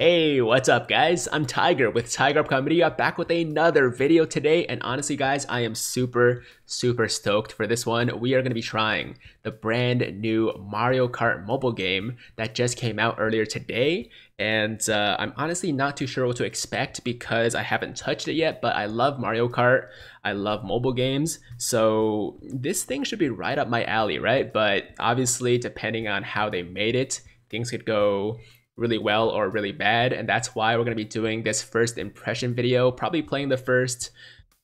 Hey, what's up guys? I'm Tiger with Tiger Uppercut Media back with another video today and honestly guys, I am super super stoked for this one. We are going to be trying the brand new Mario Kart mobile game that just came out earlier today and uh, I'm honestly not too sure what to expect because I haven't touched it yet, but I love Mario Kart. I love mobile games, so this thing should be right up my alley, right? But obviously, depending on how they made it, things could go really well or really bad. And that's why we're going to be doing this first impression video, probably playing the first,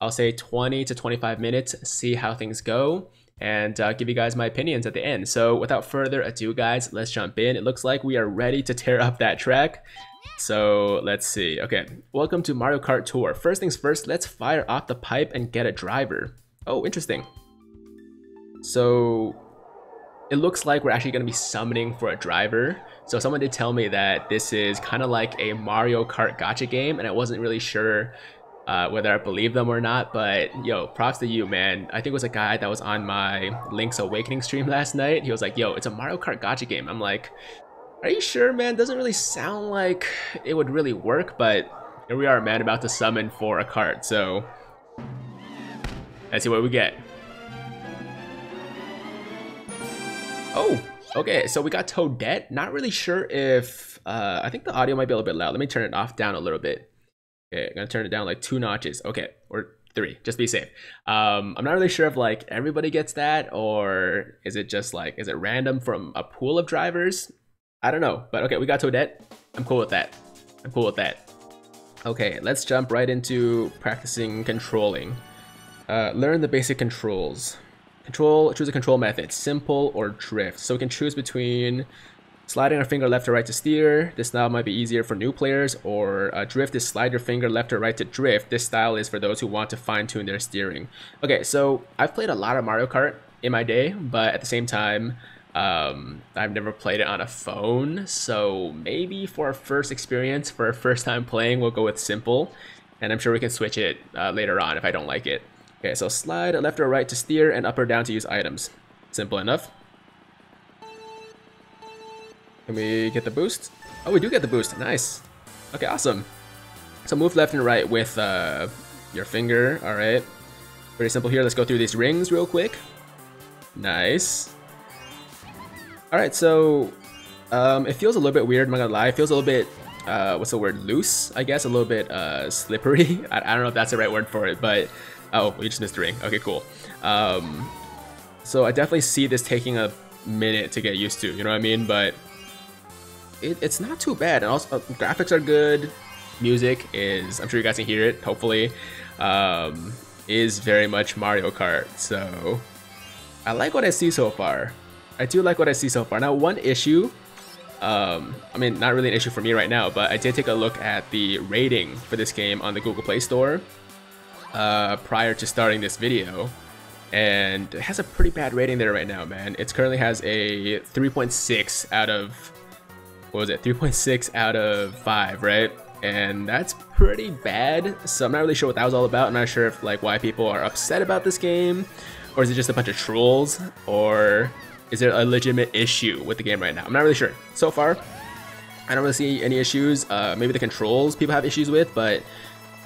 I'll say 20 to 25 minutes, see how things go and uh, give you guys my opinions at the end. So without further ado, guys, let's jump in. It looks like we are ready to tear up that track. So let's see. Okay, welcome to Mario Kart Tour. First things first, let's fire off the pipe and get a driver. Oh, interesting. So it looks like we're actually going to be summoning for a driver. So someone did tell me that this is kind of like a Mario Kart gacha game, and I wasn't really sure uh, whether I believe them or not. But yo, props to you, man. I think it was a guy that was on my Link's Awakening stream last night. He was like, yo, it's a Mario Kart gacha game. I'm like, are you sure, man? Doesn't really sound like it would really work, but here we are, man, about to summon for a cart. So let's see what we get. Oh, okay, so we got Toadette. Not really sure if, uh, I think the audio might be a little bit loud. Let me turn it off down a little bit. Okay, I'm gonna turn it down like two notches. Okay, or three, just be safe. Um, I'm not really sure if like everybody gets that or is it just like, is it random from a pool of drivers? I don't know, but okay, we got Toadette. I'm cool with that. I'm cool with that. Okay, let's jump right into practicing controlling. Uh, learn the basic controls. Control, choose a control method, simple or drift. So we can choose between sliding our finger left or right to steer. This style might be easier for new players, or uh, drift is slide your finger left or right to drift. This style is for those who want to fine tune their steering. Okay, so I've played a lot of Mario Kart in my day, but at the same time, um, I've never played it on a phone. So maybe for our first experience, for our first time playing, we'll go with simple. And I'm sure we can switch it uh, later on if I don't like it. Okay, so slide left or right to steer and up or down to use items. Simple enough. Can we get the boost? Oh, we do get the boost. Nice. Okay, awesome. So move left and right with uh, your finger. All right. Pretty simple here. Let's go through these rings real quick. Nice. All right, so um, it feels a little bit weird, I'm not gonna lie. It feels a little bit, uh, what's the word, loose, I guess, a little bit uh, slippery. I, I, don't know if that's the right word for it, but Oh, we just missed a ring. Okay, cool. Um, so I definitely see this taking a minute to get used to, you know what I mean? But it, it's not too bad. And also, uh, graphics are good. Music is, I'm sure you guys can hear it, hopefully, um, is very much Mario Kart. So I like what I see so far. I do like what I see so far. Now, one issue, um, I mean, not really an issue for me right now, but I did take a look at the rating for this game on the Google Play Store uh, prior to starting this video and it has a pretty bad rating there right now, man. It currently has a 3.6 out of, what was it, 3.6 out of 5, right? And that's pretty bad, so I'm not really sure what that was all about. I'm not sure if, like, why people are upset about this game, or is it just a bunch of trolls, or is there a legitimate issue with the game right now? I'm not really sure. So far, I don't really see any issues. Uh, maybe the controls people have issues with, but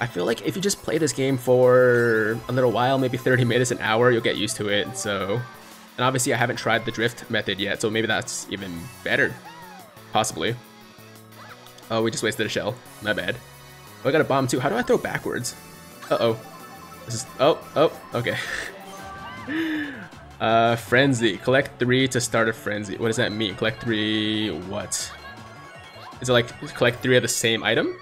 I feel like if you just play this game for a little while, maybe 30 minutes, an hour, you'll get used to it. So, and obviously I haven't tried the drift method yet, so maybe that's even better. Possibly. Oh, we just wasted a shell. My bad. Oh, I got a bomb too. How do I throw backwards? Uh-oh. This is, oh, oh, okay. uh, frenzy. Collect three to start a frenzy. What does that mean? Collect three, what? Is it like collect three of the same item?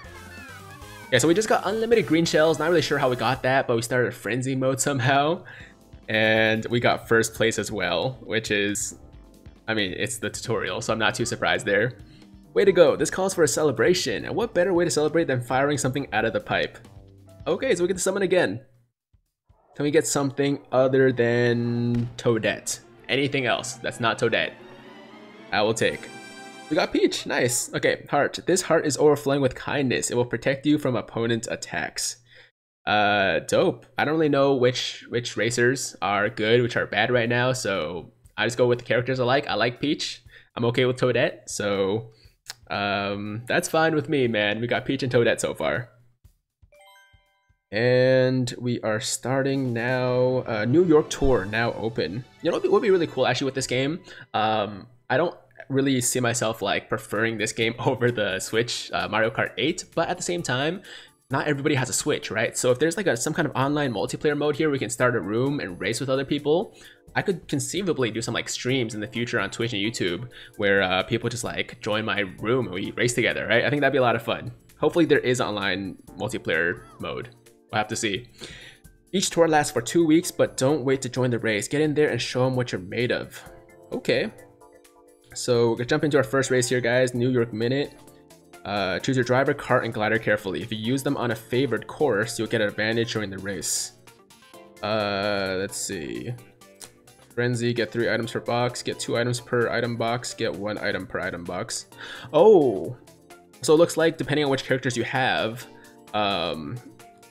Yeah, so we just got unlimited green shells. Not really sure how we got that, but we started frenzy mode somehow. And we got first place as well, which is, I mean, it's the tutorial, so I'm not too surprised there. Way to go, this calls for a celebration. And what better way to celebrate than firing something out of the pipe? Okay, so we get to summon again. Can we get something other than Toadette? Anything else that's not Toadette? I will take. We got Peach, nice. Okay, heart. This heart is overflowing with kindness. It will protect you from opponent attacks. Uh, dope. I don't really know which which racers are good, which are bad right now, so I just go with the characters I like. I like Peach. I'm okay with Toadette, so Um, that's fine with me, man. We got Peach and Toadette so far. And we are starting now. Uh, New York tour now open. You know what would be really cool actually with this game? Um, I don't really see myself like preferring this game over the Switch uh, Mario Kart 8, but at the same time, not everybody has a Switch, right? So if there's like a, some kind of online multiplayer mode here, we can start a room and race with other people. I could conceivably do some like streams in the future on Twitch and YouTube where uh, people just like join my room and we race together, right? I think that'd be a lot of fun. Hopefully there is online multiplayer mode. We'll have to see. Each tour lasts for two weeks, but don't wait to join the race. Get in there and show them what you're made of. Okay. So we're gonna jump into our first race here, guys. New York Minute. Uh, choose your driver, cart, and glider carefully. If you use them on a favored course, you'll get an advantage during the race. Uh, let's see. Frenzy, get three items per box, get two items per item box, get one item per item box. Oh, so it looks like depending on which characters you have, um,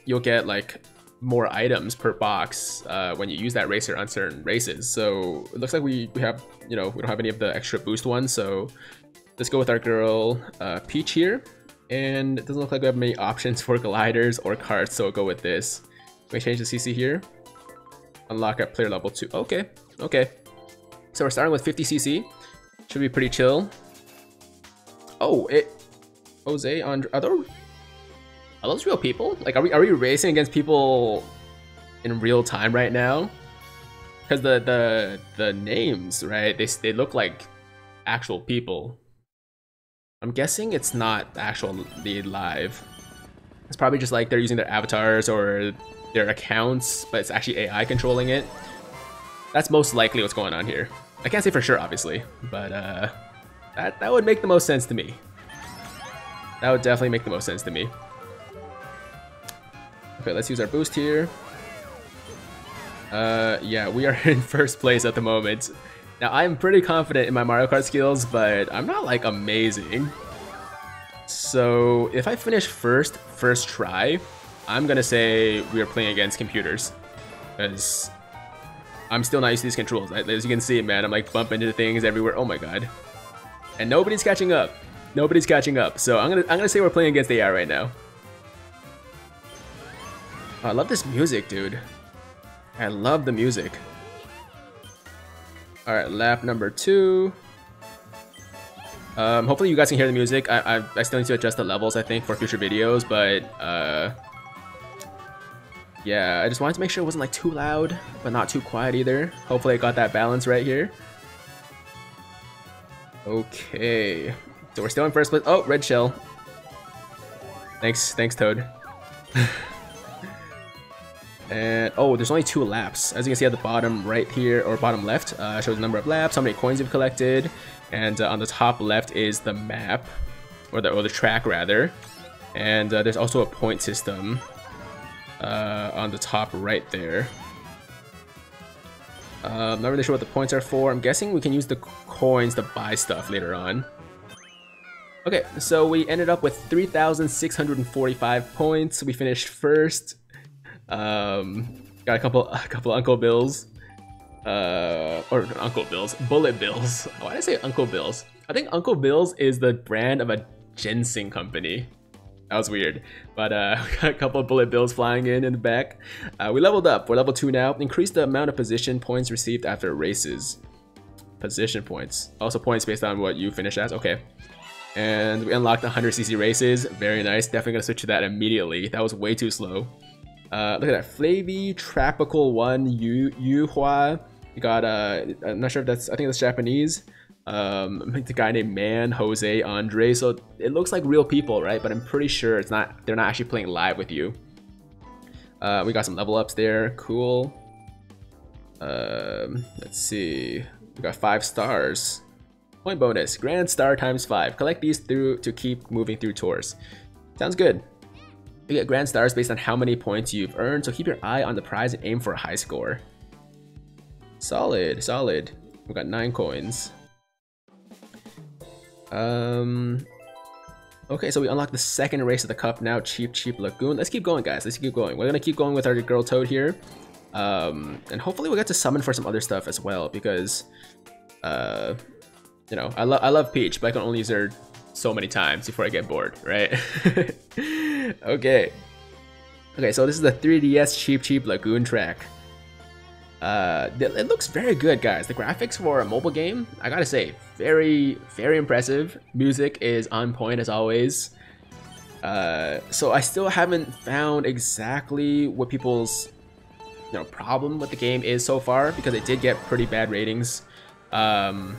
you'll get like more items per box uh, when you use that racer on certain races. So it looks like we, we have, you know, we don't have any of the extra boost ones. So let's go with our girl uh, Peach here. And it doesn't look like we have many options for gliders or carts, so we'll go with this. We change the CC here? Unlock at player level 2. Okay, okay. So we're starting with 50 CC. Should be pretty chill. Oh, it... Jose, Andre... Are, there, are those real people? Like, are we, are we racing against people in real time right now? Because the, the, the names, right? They, they look like actual people. I'm guessing it's not actually live. It's probably just like they're using their avatars or their accounts, but it's actually AI controlling it. That's most likely what's going on here. I can't say for sure, obviously, but uh, that, that would make the most sense to me. That would definitely make the most sense to me. Okay, let's use our boost here. Uh, yeah, we are in first place at the moment. Now, I'm pretty confident in my Mario Kart skills, but I'm not, like, amazing. So, if I finish first, first try, I'm gonna say we are playing against computers. Because I'm still not used to these controls. As you can see, man, I'm, like, bumping into things everywhere. Oh my god. And nobody's catching up. Nobody's catching up. So, I'm gonna, I'm gonna say we're playing against AI right now. Oh, I love this music, dude. I love the music. All right, lap number two. Um, hopefully you guys can hear the music. I, I, I, still need to adjust the levels, I think, for future videos, but uh, yeah, I just wanted to make sure it wasn't like too loud, but not too quiet either. Hopefully I got that balance right here. Okay, so we're still in first place. Oh, red shell. Thanks, thanks, Toad. And oh, there's only two laps. As you can see at the bottom right here, or bottom left, uh, shows the number of laps, how many coins you've collected, and uh, on the top left is the map, or the or the track rather. And uh, there's also a point system uh, on the top right there. Uh, I'm not really sure what the points are for. I'm guessing we can use the coins to buy stuff later on. Okay, so we ended up with 3,645 points. We finished first. Um, got a couple, a couple Uncle Bills, uh, or Uncle Bills, Bullet Bills. Why did I say Uncle Bills? I think Uncle Bills is the brand of a ginseng company. That was weird. But uh, we got a couple of bullet bills flying in in the back. Uh, we leveled up. We're level 2 now. Increase the amount of position points received after races. Position points. Also points based on what you finish as. Okay. And we unlocked 100cc races. Very nice. Definitely going to switch to that immediately. That was way too slow. Uh, look at that, Flavy Tropical One Yu Yuhua. You got uh, I'm not sure if that's I think that's Japanese. Um, the guy named Man Jose Andre. So it looks like real people, right? But I'm pretty sure it's not. They're not actually playing live with you. Uh, we got some level ups there. Cool. Um, let's see. We got five stars. Point bonus. Grand star times five. Collect these through to keep moving through tours. Sounds good. You get grand stars based on how many points you've earned, so keep your eye on the prize and aim for a high score. Solid, solid. We got nine coins. Um. Okay, so we unlocked the second race of the cup now, Cheep Cheep Lagoon. Let's keep going, guys. Let's keep going. We're gonna keep going with our girl Toad here. Um, and hopefully we'll get to summon for some other stuff as well, because, uh, you know, I, love I love Peach, but I can only use her so many times before I get bored, right? okay. Okay, so this is the 3DS Cheep Cheep Lagoon track. Uh, it looks very good, guys. The graphics for a mobile game, I gotta say, very, very impressive. Music is on point as always. Uh, so I still haven't found exactly what people's you know problem with the game is so far because it did get pretty bad ratings. Um,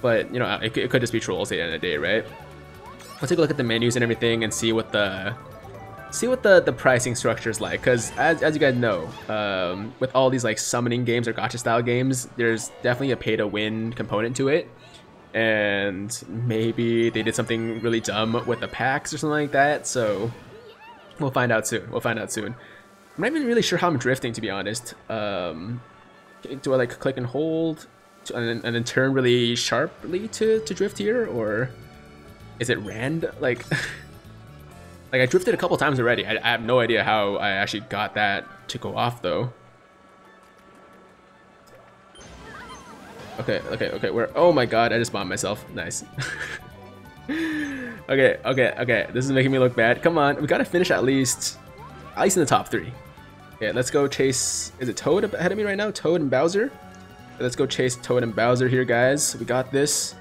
but you know, it, it could just be trolls at the end of the day, right? Let's take a look at the menus and everything and see what the see what the the pricing structure is like because as, as you guys know um, with all these like summoning games or gacha style games there's definitely a pay to win component to it. And maybe they did something really dumb with the packs or something like that so we'll find out soon we'll find out soon. I'm not even really sure how I'm drifting to be honest. Um, do I like click and hold to, and, and then turn really sharply to, to drift here or is it rand like Like, I drifted a couple times already. I, I have no idea how I actually got that to go off, though. Okay, okay, okay, where- oh my god, I just bombed myself. Nice. okay, okay, okay, this is making me look bad. Come on, we gotta finish at least, at least in the top three. Okay, let's go chase, is it Toad ahead of me right now? Toad and Bowser? Let's go chase Toad and Bowser here, guys. We got this.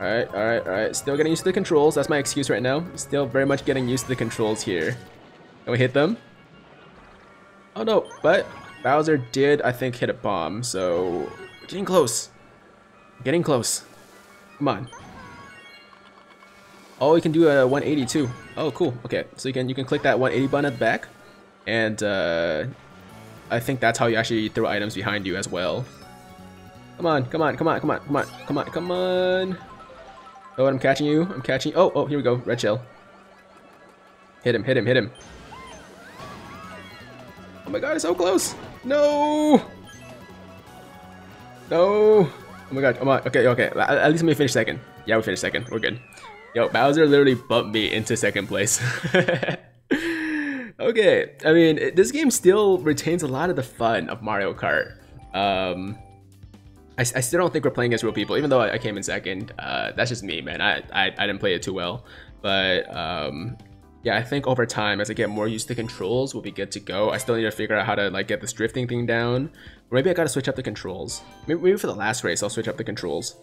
Alright, alright, alright. Still getting used to the controls. That's my excuse right now. Still very much getting used to the controls here. Can we hit them? Oh no, but Bowser did, I think, hit a bomb, so... Getting close. Getting close. Come on. Oh, you can do a 180 too. Oh, cool. Okay, so you can you can click that 180 button at the back, and uh, I think that's how you actually throw items behind you as well. Come on, come on, come on, come on, come on, come on, come on. Oh, I'm catching you. I'm catching. Oh, oh, here we go. Red shell. Hit him, hit him, hit him. Oh my god, it's so close. No. No. Oh my god, come on. Okay, okay. At least let me finish second. Yeah, we finished second. We're good. Yo, Bowser literally bumped me into second place. okay, I mean, this game still retains a lot of the fun of Mario Kart. Um, I, I still don't think we're playing as real people, even though I, I came in second. Uh, that's just me, man. I, I, I didn't play it too well. But um, yeah, I think over time, as I get more used to controls, we'll be good to go. I still need to figure out how to like get this drifting thing down. Or maybe I gotta switch up the controls. Maybe, maybe for the last race, I'll switch up the controls.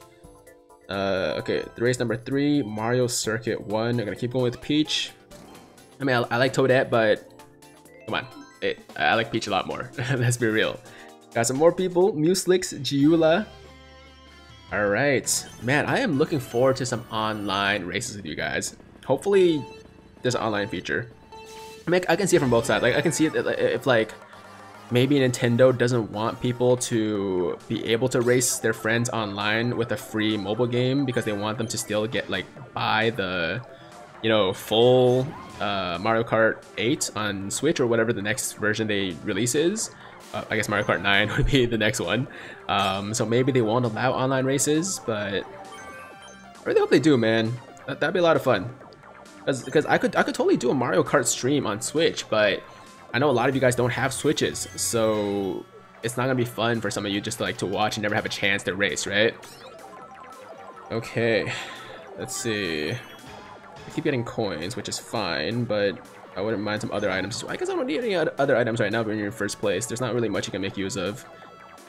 Uh, okay, the race number three, Mario Circuit 1. I'm gonna keep going with Peach. I mean, I, I like Toadette, but come on. It, I like Peach a lot more. Let's be real. Got some more people. Muslix, Giula. Alright. Man, I am looking forward to some online races with you guys. Hopefully, there's an online feature. I mean, I can see it from both sides. Like, I can see it if, like, maybe Nintendo doesn't want people to be able to race their friends online with a free mobile game because they want them to still get, like, buy the, you know, full uh, Mario Kart 8 on Switch or whatever the next version they release is uh, I guess Mario Kart 9 would be the next one. Um, so maybe they won't allow online races, but I really hope they do, man. That, would be a lot of fun. Because I could I could totally do a Mario Kart stream on Switch, but I know a lot of you guys don't have Switches, so it's not gonna be fun for some of you just to, like to watch and never have a chance to race, right? Okay, let's see. I keep getting coins, which is fine, but I wouldn't mind some other items. I guess I don't need any other items right now when you're in first place. There's not really much you can make use of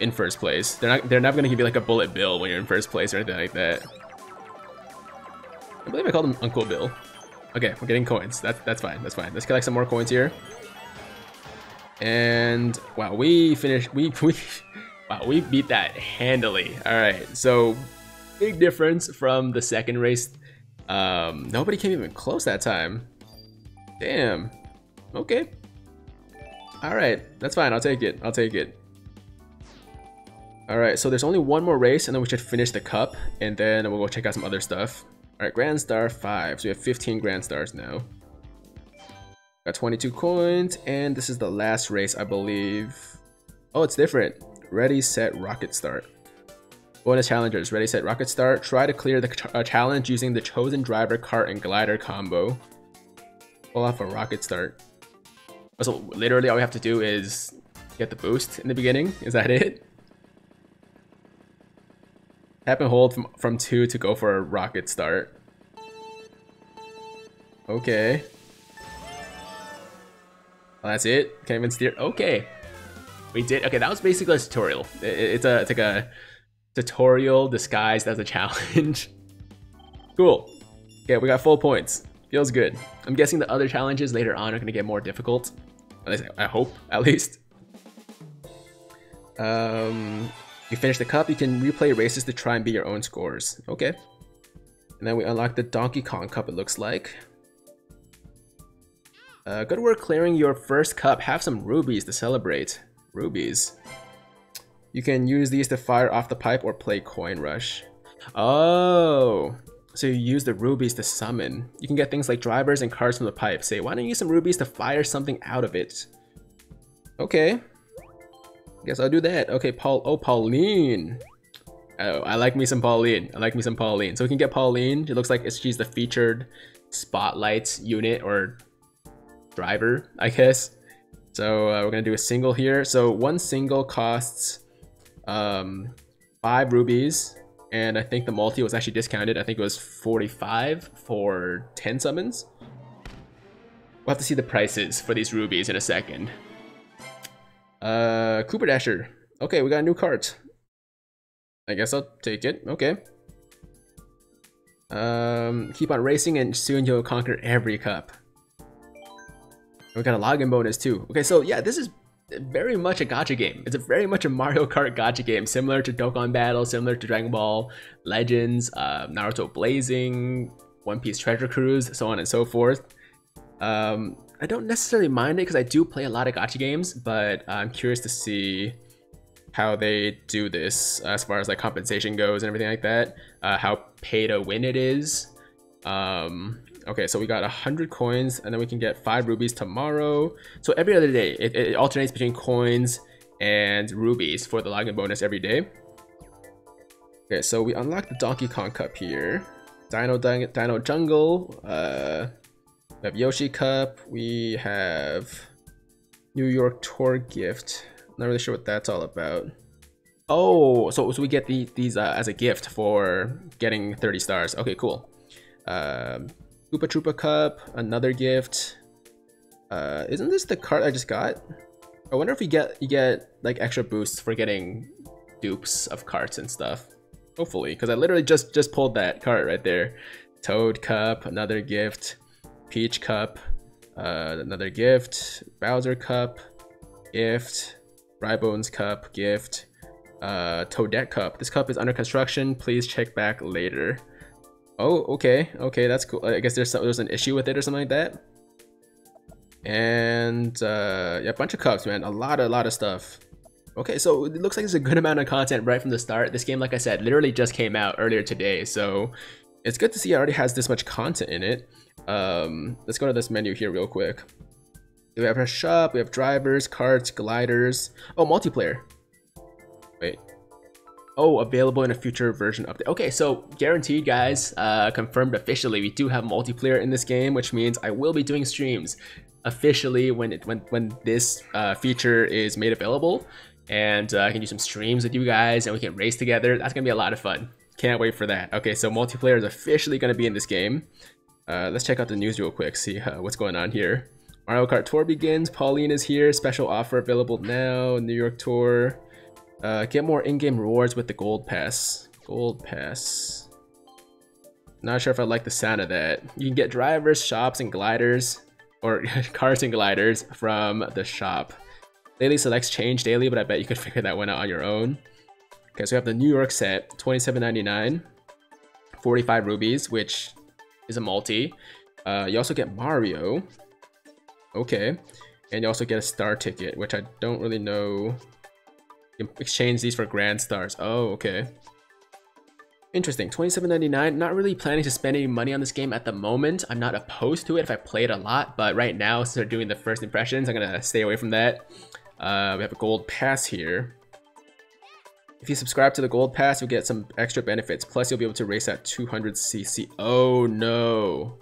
in first place. They're not they're never gonna give you like a bullet bill when you're in first place or anything like that. I believe I called him Uncle Bill. Okay, we're getting coins. That's that's fine. That's fine. Let's collect some more coins here. And wow, we finished. We we wow, we beat that handily. All right, so big difference from the second race. Um, nobody came even close that time. Damn. Okay. Alright, that's fine. I'll take it. I'll take it. Alright, so there's only one more race, and then we should finish the cup, and then we'll go check out some other stuff. Alright, Grand Star 5. So we have 15 Grand Stars now. Got 22 coins, and this is the last race, I believe. Oh, it's different. Ready, set, rocket start. Bonus challengers, ready, set, rocket start. Try to clear the ch uh, challenge using the chosen driver, cart, and glider combo pull off a rocket start. So literally all we have to do is get the boost in the beginning. Is that it? Tap and hold from, from 2 to go for a rocket start. Okay. Well, that's it? Can't even steer. Okay. We did. Okay, that was basically a tutorial. It's a it's like a tutorial disguised as a challenge. cool. Okay, we got full points. Feels good. I'm guessing the other challenges later on are going to get more difficult. At least I hope, at least. Um, you finish the cup, you can replay races to try and beat your own scores. Okay. And then we unlock the Donkey Kong Cup, it looks like. Uh, good work clearing your first cup. Have some rubies to celebrate. Rubies. You can use these to fire off the pipe or play Coin Rush. Oh, so you use the rubies to summon. You can get things like drivers and cards from the pipe. Say, why don't you use some rubies to fire something out of it? Okay. Guess I'll do that. Okay, Paul. Oh, Pauline. Oh, I like me some Pauline. I like me some Pauline. So we can get Pauline. It looks like she's the featured spotlight unit or driver, I guess. So uh, we're gonna do a single here. So one single costs um, five rubies and I think the multi was actually discounted. I think it was 45 for 10 summons. We'll have to see the prices for these rubies in a second. Uh, Koopa Dasher. Okay, we got a new cart. I guess I'll take it. Okay. Um, keep on racing and soon you'll conquer every cup. We got a login bonus too. Okay, so yeah, this is very much a gacha game. It's a very much a Mario Kart gacha game, similar to Dokkan Battle, similar to Dragon Ball Legends, uh, Naruto Blazing, One Piece Treasure Cruise, so on and so forth. Um, I don't necessarily mind it because I do play a lot of gacha games, but I'm curious to see how they do this as far as like compensation goes and everything like that. Uh, how pay to win it is. Um, Okay, so we got 100 coins, and then we can get 5 rubies tomorrow. So every other day, it, it alternates between coins and rubies for the login bonus every day. Okay, so we unlock the Donkey Kong Cup here. Dino, Dino Jungle, uh, we have Yoshi Cup, we have New York Tour Gift. Not really sure what that's all about. Oh, so, so we get the, these uh, as a gift for getting 30 stars. Okay, cool. Um, Koopa Troopa Cup, another gift. Uh, isn't this the card I just got? I wonder if you get you get like extra boosts for getting dupes of carts and stuff. Hopefully, because I literally just just pulled that card right there. Toad Cup, another gift. Peach Cup, uh, another gift. Bowser Cup, gift. Dry Bones Cup, gift. Uh, Toadette Cup. This cup is under construction. Please check back later. Oh, okay, okay, that's cool. I guess there's some, there's an issue with it or something like that. And uh, yeah, a bunch of cups, man. A lot, a lot of stuff. Okay, so it looks like there's a good amount of content right from the start. This game, like I said, literally just came out earlier today, so it's good to see it already has this much content in it. Um, let's go to this menu here real quick. We have our shop, we have drivers, carts, gliders. Oh, multiplayer. Oh, available in a future version update. Okay, so guaranteed, guys, uh, confirmed officially. We do have multiplayer in this game, which means I will be doing streams officially when it when when this uh, feature is made available, and uh, I can do some streams with you guys, and we can race together. That's gonna be a lot of fun. Can't wait for that. Okay, so multiplayer is officially gonna be in this game. Uh, let's check out the news real quick, see uh, what's going on here. Mario Kart Tour begins. Pauline is here. Special offer available now. New York Tour. Uh, get more in-game rewards with the gold pass. Gold pass. Not sure if I like the sound of that. You can get drivers, shops, and gliders, or cars and gliders from the shop. Daily selects change daily, but I bet you could figure that one out on your own. Okay, so we have the New York set, 27.99, 45 rubies, which is a multi. Uh, you also get Mario. Okay. And you also get a star ticket, which I don't really know exchange these for grand stars. Oh, okay. Interesting, 27.99. Not really planning to spend any money on this game at the moment. I'm not opposed to it if I play it a lot, but right now, since they're doing the first impressions, I'm gonna stay away from that. Uh, we have a gold pass here. If you subscribe to the gold pass, you'll get some extra benefits. Plus, you'll be able to race at 200cc. Oh no.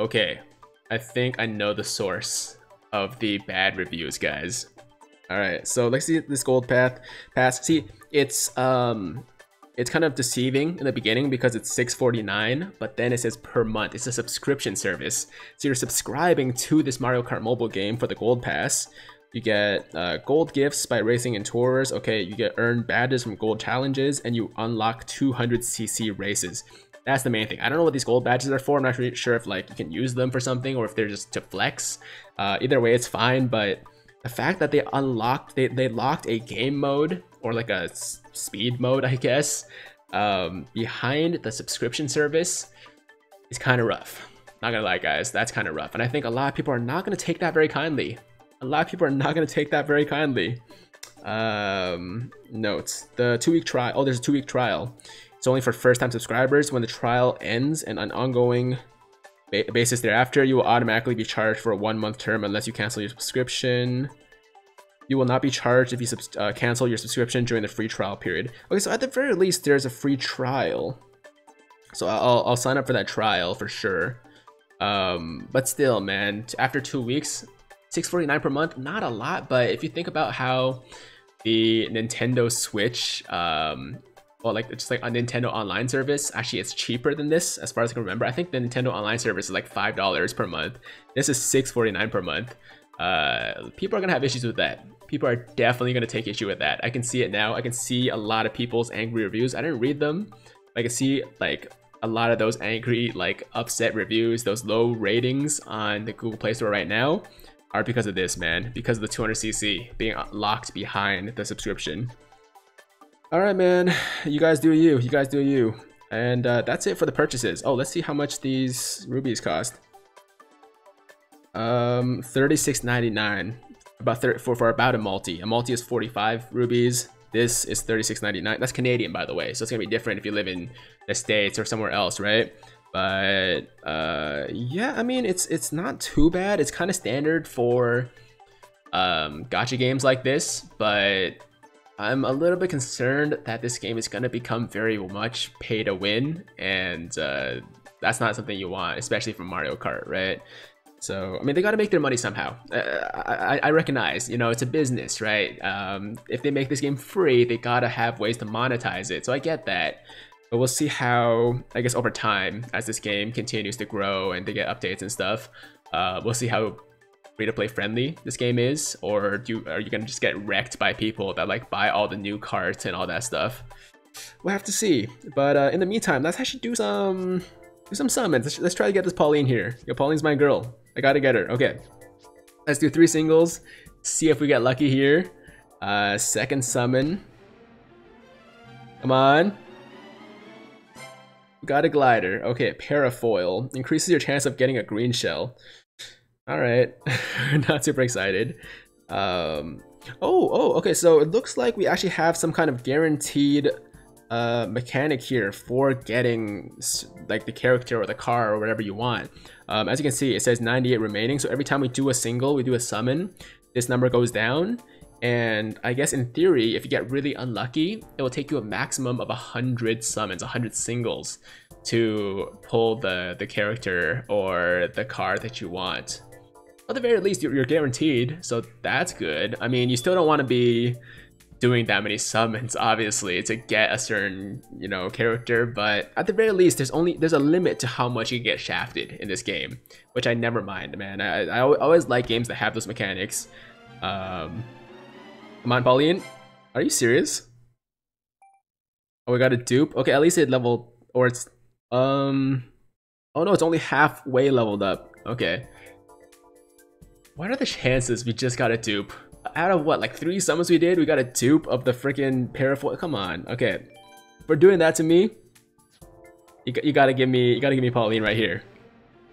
Okay, I think I know the source of the bad reviews, guys. All right, so let's see this gold path pass. See, it's um, it's kind of deceiving in the beginning because it's 649 but then it says per month. It's a subscription service. So you're subscribing to this mario kart mobile game for the gold pass. You get uh, gold gifts by racing in tours. Okay you get earned badges from gold challenges and you unlock 200cc races. That's the main thing. I don't know what these gold badges are for. I'm not sure if like you can use them for something or if they're just to flex. Uh, either way it's fine but the fact that they unlocked they, they locked a game mode or like a speed mode i guess um, behind the subscription service is kind of rough. Not gonna lie guys that's kind of rough. And i think a lot of people are not gonna take that very kindly. A lot of people are not gonna take that very kindly. Um, notes the two-week trial oh there's a two-week trial. It's only for first-time subscribers. When the trial ends and an ongoing basis thereafter, you will automatically be charged for a one month term unless you cancel your subscription. You will not be charged if you uh, cancel your subscription during the free trial period. Okay, so at the very least, there's a free trial. So I'll, I'll sign up for that trial for sure. Um, but still, man, after two weeks, 649 per month, not a lot, but if you think about how the Nintendo Switch um, well, like just like a Nintendo Online service. Actually, it's cheaper than this, as far as I can remember. I think the Nintendo Online service is like five dollars per month. This is six forty nine per month. Uh, people are gonna have issues with that. People are definitely gonna take issue with that. I can see it now. I can see a lot of people's angry reviews. I didn't read them. I can see like a lot of those angry, like upset reviews, those low ratings on the Google Play Store right now are because of this, man. Because of the 200cc being locked behind the subscription. All right, man. You guys do you. You guys do you. And uh, that's it for the purchases. Oh, let's see how much these rubies cost. Um, 36.99. About 30, for for about a multi. A multi is 45 rubies. This is 36.99. That's Canadian, by the way. So it's gonna be different if you live in the states or somewhere else, right? But uh, yeah, I mean, it's it's not too bad. It's kind of standard for um, gacha games like this, but I'm a little bit concerned that this game is going to become very much pay to win, and uh, that's not something you want, especially from Mario Kart, right? So, I mean, they got to make their money somehow. Uh, I, I, recognize, you know, it's a business, right? Um, if they make this game free, they got to have ways to monetize it. So I get that. But we'll see how, I guess, over time, as this game continues to grow and they get updates and stuff, uh, we'll see how free to play friendly this game is, or do you, are you gonna just get wrecked by people that like buy all the new carts and all that stuff? We'll have to see. But uh, in the meantime, let's actually do some do some summons. Let's, let's try to get this Pauline here. Yo, Pauline's my girl. I gotta get her. Okay. Let's do three singles. See if we get lucky here. Uh, second summon. Come on. Got a glider. Okay, parafoil. Increases your chance of getting a green shell. All right, not super excited. Um, oh, oh, okay. So it looks like we actually have some kind of guaranteed uh, mechanic here for getting like the character or the car or whatever you want. Um, as you can see, it says 98 remaining. So every time we do a single, we do a summon, this number goes down. And I guess in theory, if you get really unlucky, it will take you a maximum of 100 summons, 100 singles to pull the, the character or the car that you want at the very least, you're, you're guaranteed, so that's good. I mean, you still don't want to be doing that many summons, obviously, to get a certain, you know, character, but at the very least, there's only, there's a limit to how much you get shafted in this game, which I never mind, man. I, I always like games that have those mechanics. Um, come on, Pauline. Are you serious? Oh, we got a dupe? Okay, at least it leveled, or it's, um, oh no, it's only halfway leveled up. Okay. What are the chances we just got a dupe? Out of what, like three summons we did, we got a dupe of the freaking parafoil? Come on, okay. For doing that to me, you, you gotta give me, you gotta give me Pauline right here.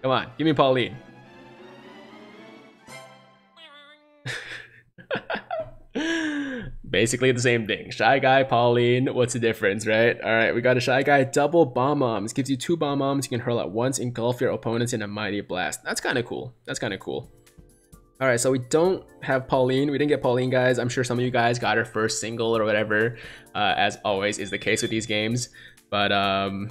Come on, give me Pauline. Basically the same thing. Shy Guy, Pauline, what's the difference, right? Alright, we got a Shy Guy double bomb bombs. Gives you two bomb bombs you can hurl at once, engulf your opponents in a mighty blast. That's kind of cool. That's kind of cool. All right, so we don't have Pauline. We didn't get Pauline, guys. I'm sure some of you guys got her first single or whatever, uh, as always is the case with these games. But um,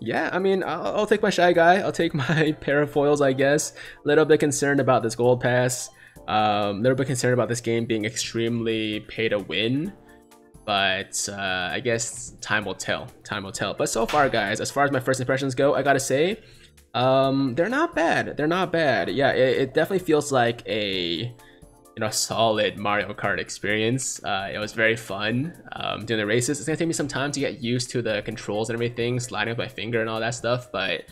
yeah, I mean, I'll, I'll, take my Shy Guy. I'll take my Parafoils, I guess. A little bit concerned about this Gold Pass. A um, little bit concerned about this game being extremely pay to win. but uh, I guess time will tell. Time will tell. But so far, guys, as far as my first impressions go, I gotta say, um, they're not bad. They're not bad. Yeah, it, it definitely feels like a you know solid Mario Kart experience. Uh, it was very fun um, doing the races. It's gonna take me some time to get used to the controls and everything, sliding with my finger and all that stuff. But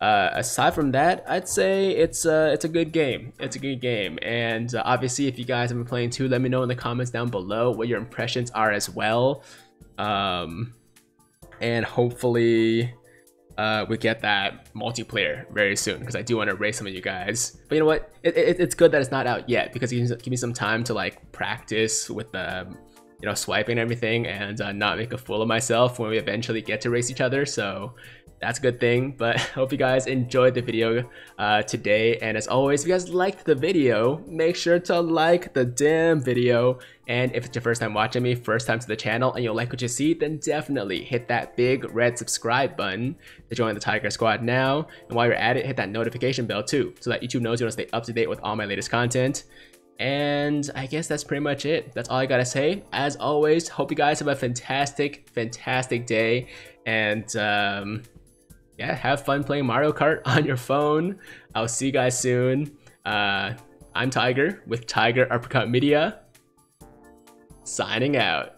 uh, aside from that, I'd say it's a, it's a good game. It's a good game. And uh, obviously, if you guys have been playing too, let me know in the comments down below what your impressions are as well. Um, and hopefully, uh, we get that multiplayer very soon because I do want to race some of you guys. But you know what? It, it, it's good that it's not out yet because it gives, give me some time to like practice with the you know swiping and everything and uh, not make a fool of myself when we eventually get to race each other. So that's a good thing but hope you guys enjoyed the video uh, today and as always if you guys liked the video make sure to like the damn video and if it's your first time watching me first time to the channel and you like what you see then definitely hit that big red subscribe button to join the tiger squad now and while you're at it hit that notification bell too so that youtube knows you want to stay up to date with all my latest content and I guess that's pretty much it. That's all I gotta say. As always, hope you guys have a fantastic, fantastic day. And um, yeah, have fun playing Mario Kart on your phone. I'll see you guys soon. Uh, I'm Tiger with Tiger Uppercut Media, signing out.